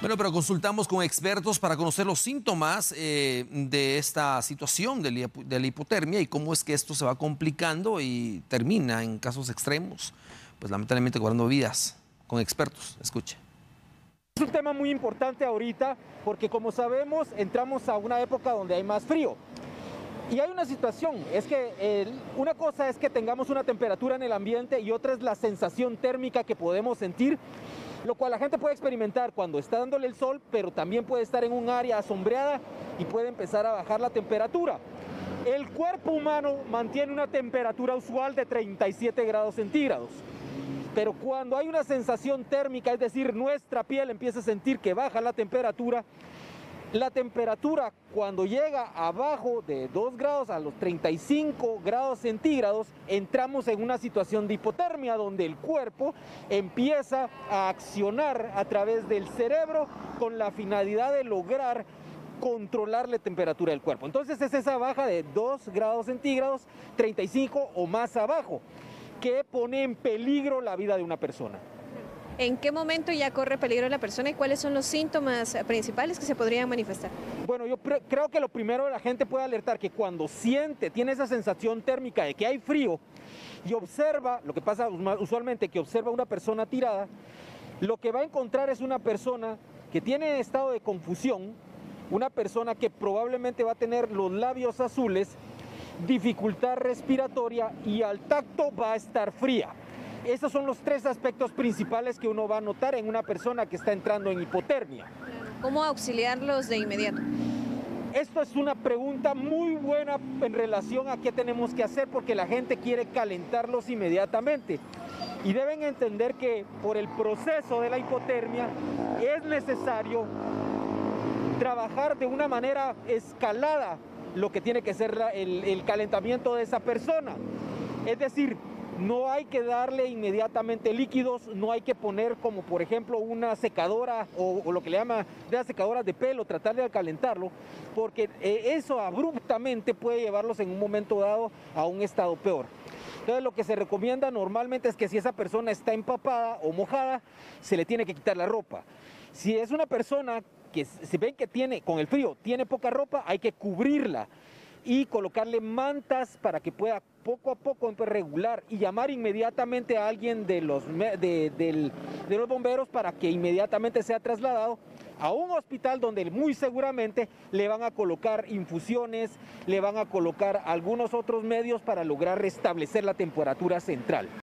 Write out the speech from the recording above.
Bueno, pero consultamos con expertos para conocer los síntomas eh, de esta situación de la, hipotermia y cómo es que esto se va complicando y termina en casos extremos, pues lamentablemente cobrando vidas con expertos. Escuche. Es un tema muy importante ahorita porque como sabemos entramos a una época donde hay más frío. Y hay una situación, es que una cosa es que tengamos una temperatura en el ambiente y otra es la sensación térmica que podemos sentir lo cual la gente puede experimentar cuando está dándole el sol, pero también puede estar en un área asombreada y puede empezar a bajar la temperatura. El cuerpo humano mantiene una temperatura usual de 37 grados centígrados. Pero cuando hay una sensación térmica, es decir, nuestra piel empieza a sentir que baja la temperatura, la temperatura cuando llega abajo de 2 grados a los 35 grados centígrados, entramos en una situación de hipotermia donde el cuerpo empieza a accionar a través del cerebro con la finalidad de lograr controlar la temperatura del cuerpo. Entonces es esa baja de 2 grados centígrados, 35 o más abajo, que pone en peligro la vida de una persona. ¿En qué momento ya corre peligro la persona y cuáles son los síntomas principales que se podrían manifestar? Bueno, yo creo que lo primero la gente puede alertar que cuando siente, tiene esa sensación térmica de que hay frío y observa, lo que pasa usualmente que observa una persona tirada, lo que va a encontrar es una persona que tiene estado de confusión, una persona que probablemente va a tener los labios azules, dificultad respiratoria y al tacto va a estar fría. Esos son los tres aspectos principales que uno va a notar en una persona que está entrando en hipotermia. ¿Cómo auxiliarlos de inmediato? Esto es una pregunta muy buena en relación a qué tenemos que hacer porque la gente quiere calentarlos inmediatamente. Y deben entender que por el proceso de la hipotermia es necesario trabajar de una manera escalada lo que tiene que ser el, el calentamiento de esa persona. Es decir, no hay que darle inmediatamente líquidos, no hay que poner como por ejemplo una secadora o, lo que le llama de las secadoras de pelo, tratar de calentarlo, porque eh, eso abruptamente puede llevarlos en un momento dado a un estado peor. Entonces lo que se recomienda normalmente es que si esa persona está empapada o mojada, se le tiene que quitar la ropa. Si es una persona que se ven que tiene, con el frío, tiene poca ropa, hay que cubrirla y colocarle mantas para que pueda poco a poco regular y llamar inmediatamente a alguien de los, de, los bomberos para que inmediatamente sea trasladado a un hospital donde muy seguramente le van a colocar infusiones, le van a colocar algunos otros medios para lograr restablecer la temperatura central.